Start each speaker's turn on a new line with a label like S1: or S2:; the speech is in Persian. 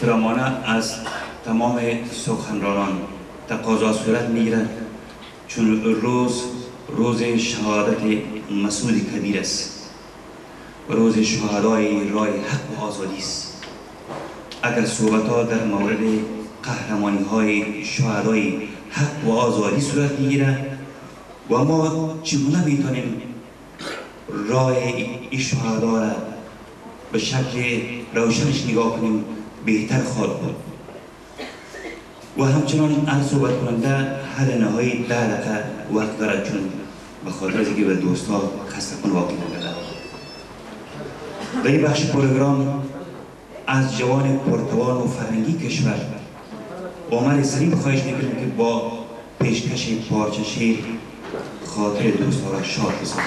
S1: احترامانه از تمام سخنرانان تقاضا صورت می‌گیرد چون روز روز شهادت مسعود کبیر است روز شهدای رای حق و آزادی است. اگر صحبت ها در مورد قهرمانی های شهدای حق و آزادی صورت می‌گیرد و ما چگونه می‌تونیم راه این شهدا را به شکل روشنش نگاه کنیم؟ بهتر خواهد بود. و همچنان از صحبت کننده حد نهایی ده دقیقه وقت دارد چون به خاطر از اینکه به دوستا کن واقعی نگده در این بخش پروگرام از جوان پرتوان و فرنگی کشور من سریع خواهش می‌کنیم که با پیشکش پارچه شیر خاطر دوستا را شاد بسازیم.